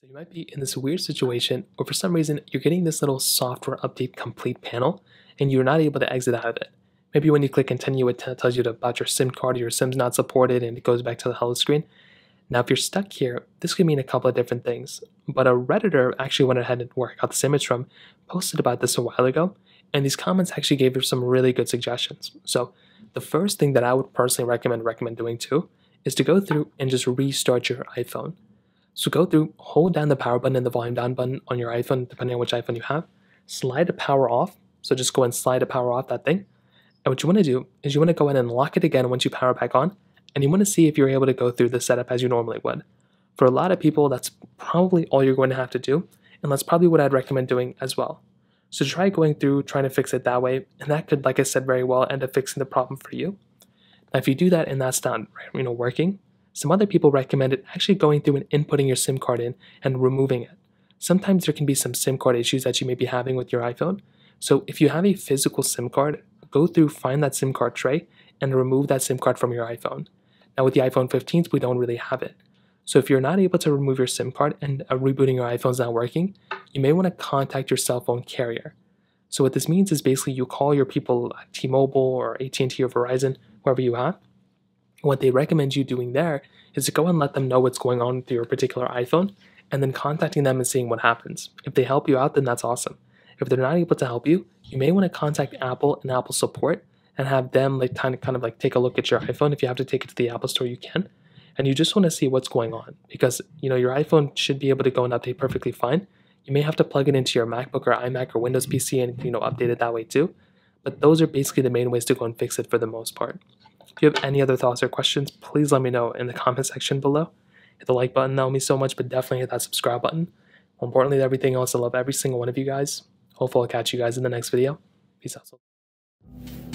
So you might be in this weird situation where for some reason you're getting this little software update complete panel and you're not able to exit out of it. Maybe when you click continue it tells you about your SIM card or your SIM's not supported and it goes back to the hello screen. Now if you're stuck here, this could mean a couple of different things. But a Redditor actually went ahead and I got this image from, posted about this a while ago, and these comments actually gave her some really good suggestions. So the first thing that I would personally recommend recommend doing too is to go through and just restart your iPhone. So go through, hold down the power button and the volume down button on your iPhone, depending on which iPhone you have. Slide the power off. So just go and slide the power off that thing. And what you want to do is you want to go in and lock it again once you power back on. And you want to see if you're able to go through the setup as you normally would. For a lot of people, that's probably all you're going to have to do. And that's probably what I'd recommend doing as well. So try going through, trying to fix it that way. And that could, like I said very well, end up fixing the problem for you. Now, if you do that and that's not you know, working, some other people recommended actually going through and inputting your SIM card in and removing it. Sometimes there can be some SIM card issues that you may be having with your iPhone. So if you have a physical SIM card, go through, find that SIM card tray, and remove that SIM card from your iPhone. Now with the iPhone 15s, we don't really have it. So if you're not able to remove your SIM card and uh, rebooting your iPhone is not working, you may want to contact your cell phone carrier. So what this means is basically you call your people T-Mobile or AT&T or Verizon, whoever you have, what they recommend you doing there is to go and let them know what's going on with your particular iPhone and then contacting them and seeing what happens. If they help you out, then that's awesome. If they're not able to help you, you may want to contact Apple and Apple support and have them like kind of kind of like take a look at your iPhone. If you have to take it to the Apple store, you can. And you just want to see what's going on because you know your iPhone should be able to go and update perfectly fine. You may have to plug it into your MacBook or iMac or Windows PC and you know update it that way too. But those are basically the main ways to go and fix it for the most part. If you have any other thoughts or questions, please let me know in the comment section below. Hit the like button, that will mean so much, but definitely hit that subscribe button. More importantly, everything else, I love every single one of you guys. Hopefully I'll catch you guys in the next video. Peace out.